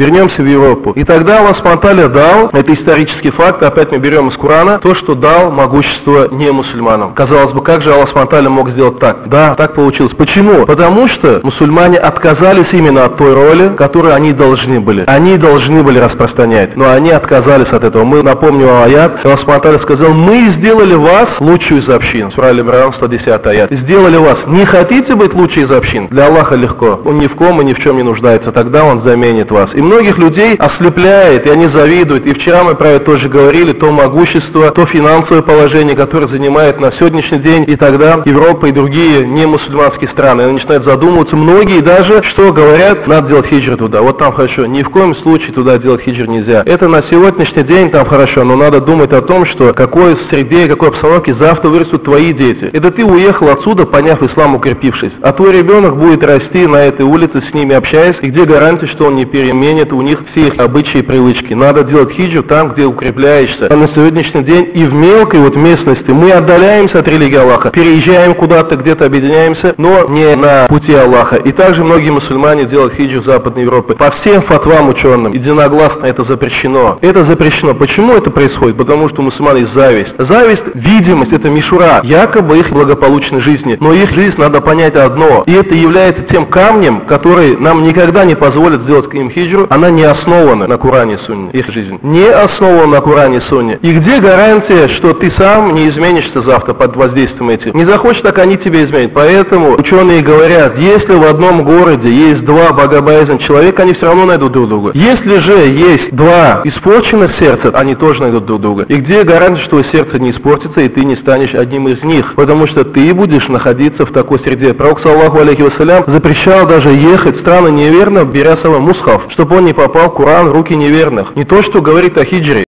вернемся в Европу. И тогда Аллах Спанталя дал, это исторический факт, опять мы берем из Корана, то, что дал могущество не мусульманам. Казалось бы, как же Аллах Спанталя мог сделать так? Да, так получилось. Почему? Потому что мусульмане отказались именно от той роли, которую они должны были. Они должны были распространять, но они отказались от этого. Мы напомним аят, Аллах Спанталя сказал, мы сделали вас лучшую из общин. Сура Аль-Имран, 110 аят. Сделали вас. Не хотите быть лучшей из общин? Для Аллаха легко. Он ни в ком и ни в чем не нуждается. Тогда Он заменит вас. И многих людей ослепляет, и они завидуют. И вчера мы про это тоже говорили, то могущество, то финансовое положение, которое занимает на сегодняшний день. И тогда Европа и другие не мусульманские страны, они начинают задумываться. Многие даже, что говорят, надо делать хиджр туда. Вот там хорошо. Ни в коем случае туда делать хиджр нельзя. Это на сегодняшний день там хорошо, но надо думать о том, что какой среде, какой обстановке завтра вырастут твои дети. Это ты уехал отсюда, поняв ислам, укрепившись. А твой ребенок будет расти на этой улице, с ними общаясь, и где гарантия, что он не переменит у них все их обычаи и привычки. Надо делать хиджу там, где укрепляешься. А на сегодняшний день и в мелкой вот местности мы отдаляемся от религии Аллаха, переезжаем куда-то, где-то объединяемся, но не на пути Аллаха. И также многие мусульмане делают хиджу в Западной Европе. По всем фатвам ученым, единогласно это запрещено. Это запрещено. Почему это происходит? Потому что у мусульман есть зависть. Зависть, видимость, это мишура, якобы их благополучной жизни. Но их жизнь надо понять одно. И это является тем камнем, который нам никогда не позволит сделать им хиджру. Она не основана на Коране Сунне. Их жизнь не основана на Коране Сунне. И где гарантия, что ты сам не изменишься завтра под воздействием этих? Не захочешь, так они тебе изменят. Поэтому ученые говорят, если в одном городе есть два богобоязненных человека, они все равно найдут друг друга. Если же есть два испорченных сердца, они тоже найдут друг друга. И где гарантия, что сердце не испортится, и ты не станешь одним из них? Потому что ты будешь находиться в такой среде. Пророк, саллаху алейхи вассалям, запрещал даже ехать в страны неверных, беря с собой мусхав, чтобы он не попал в Коран в руки неверных. Не то, что говорит о хиджре.